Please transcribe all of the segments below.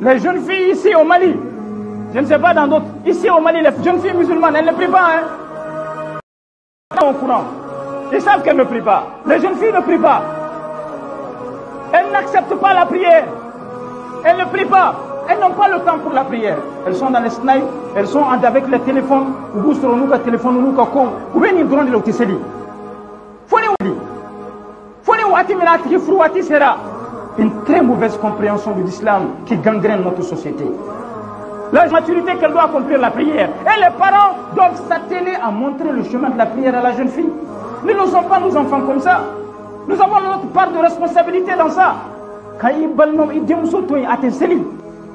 Les jeunes filles ici au Mali, je ne sais pas dans d'autres, ici au Mali, les jeunes filles musulmanes, elles ne prient pas. Hein? Au courant. Ils savent qu'elles ne prient pas. Les jeunes filles ne prient pas. Elles n'acceptent pas la prière. Elles ne prient pas. Elles n'ont pas le temps pour la prière. Elles sont dans les snipes, elles sont avec les téléphones, ou vous serez nous téléphone, nous ou bien ils drôle de l'autiseli. Foni ou Foni ou atimina tiki fruati sera une très mauvaise compréhension de l'islam qui gangrène notre société. La maturité qu'elle doit accomplir la prière. Et les parents doivent s'atteler à montrer le chemin de la prière à la jeune fille. Nous ne sommes pas nos enfants comme ça. Nous avons notre part de responsabilité dans ça.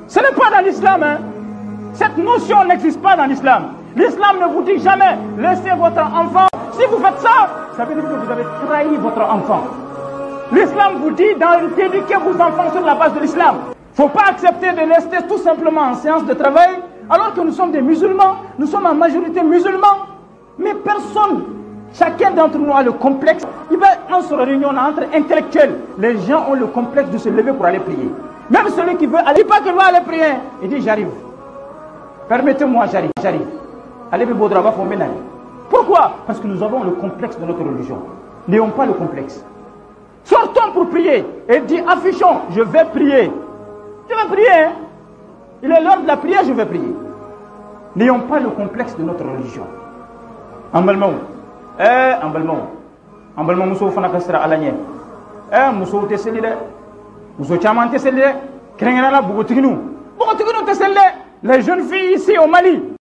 Ce n'est pas dans l'islam. Hein. Cette notion n'existe pas dans l'islam. L'islam ne vous dit jamais laissez votre enfant. Si vous faites ça, ça veut dire que vous avez trahi votre enfant. L'islam vous dit d'éduquer vos enfants sur la base de l'islam. Il ne faut pas accepter de rester tout simplement en séance de travail alors que nous sommes des musulmans, nous sommes en majorité musulmans. Mais personne, chacun d'entre nous a le complexe. Il va en se réunion entre intellectuels. Les gens ont le complexe de se lever pour aller prier. Même celui qui veut aller, pas qu'il va aller prier. Il dit j'arrive. Permettez-moi, j'arrive, j'arrive. Allez, Pourquoi? Parce que nous avons le complexe de notre religion. N'ayons pas le complexe. Prier. Et dit, affichons, je vais prier. Je vais prier. Hein? Il est l'heure de la prière, je vais prier. N'ayons pas le complexe de notre religion. Ambalmou. Eh, ambalmou. Ambalmou muso fana kasra alanye. Eh, muso te selide. Muso chaman la bugotiginu. Bugotiginu te selide. Les jeunes filles ici au Mali,